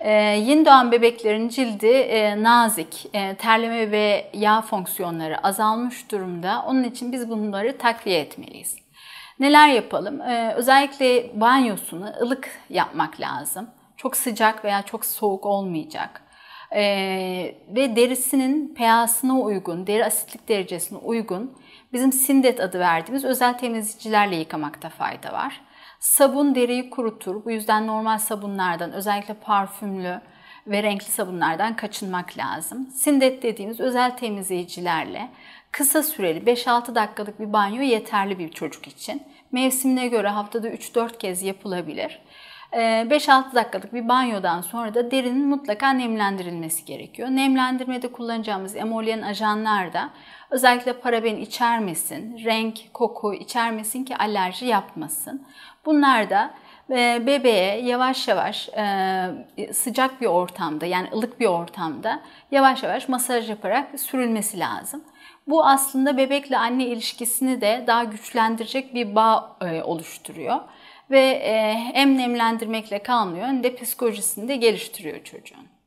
Ee, yeni doğan bebeklerin cildi e, nazik, e, terleme ve yağ fonksiyonları azalmış durumda. Onun için biz bunları takviye etmeliyiz. Neler yapalım? Ee, özellikle banyosunu ılık yapmak lazım. Çok sıcak veya çok soğuk olmayacak. Ee, ve derisinin pH'sına uygun, deri asitlik derecesine uygun bizim Sindet adı verdiğimiz özel temizleyicilerle yıkamakta fayda var. Sabun deriyi kurutur. Bu yüzden normal sabunlardan özellikle parfümlü ve renkli sabunlardan kaçınmak lazım. Sindet dediğimiz özel temizleyicilerle kısa süreli 5-6 dakikalık bir banyo yeterli bir çocuk için. Mevsimine göre haftada 3-4 kez yapılabilir. 5-6 dakikalık bir banyodan sonra da derinin mutlaka nemlendirilmesi gerekiyor. Nemlendirmede kullanacağımız emolyen ajanlar da özellikle paraben içermesin, renk, koku içermesin ki alerji yapmasın. Bunlar da e, bebeğe yavaş yavaş e, sıcak bir ortamda yani ılık bir ortamda yavaş yavaş masaj yaparak sürülmesi lazım. Bu aslında bebekle anne ilişkisini de daha güçlendirecek bir bağ e, oluşturuyor ve hem nemlendirmekle kalmıyor hem de psikolojisini de geliştiriyor çocuğun.